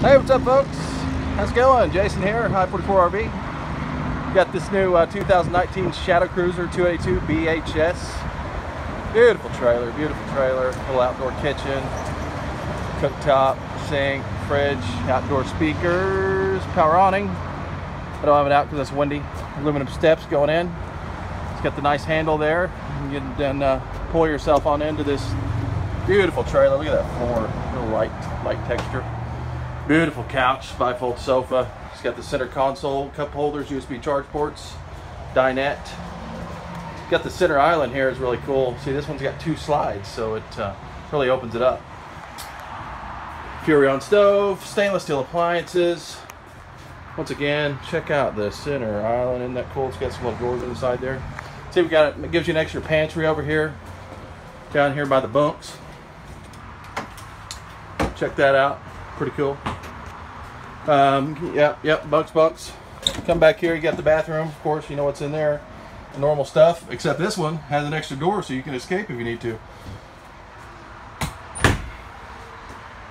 Hey, what's up, folks? How's it going? Jason here, I-44 RV. Got this new uh, 2019 Shadow Cruiser 282 BHS. Beautiful trailer, beautiful trailer. Little outdoor kitchen, cooktop, sink, fridge, outdoor speakers, power awning. I don't have it out because it's windy. Aluminum steps going in. It's got the nice handle there. You can then uh, pull yourself on into this beautiful trailer. Look at that floor, real light, light texture. Beautiful couch, bifold sofa. It's got the center console, cup holders, USB charge ports, dinette. Got the center island here is really cool. See, this one's got two slides, so it uh, really opens it up. Furrion stove, stainless steel appliances. Once again, check out the center island. Isn't that cool? It's got some little doors inside there. See, we got it. It gives you an extra pantry over here, down here by the bunks. Check that out. Pretty cool. Um, yep, yep, bunks, bunks. Come back here, you got the bathroom, of course, you know what's in there. Normal stuff, except this one has an extra door so you can escape if you need to.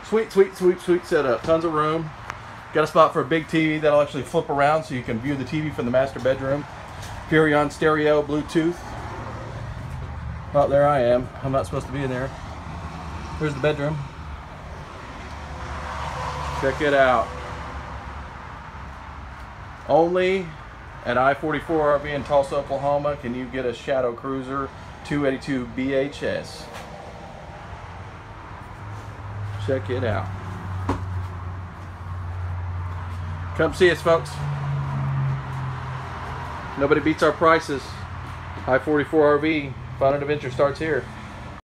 Sweet, sweet, sweet, sweet setup. Tons of room. Got a spot for a big TV that'll actually flip around so you can view the TV from the master bedroom. Furrion stereo, Bluetooth. Oh, there I am. I'm not supposed to be in there. Here's the bedroom. Check it out. Only at I-44 RV in Tulsa, Oklahoma can you get a Shadow Cruiser 282 BHS. Check it out. Come see us, folks. Nobody beats our prices. I-44 RV, Fun and Adventure starts here.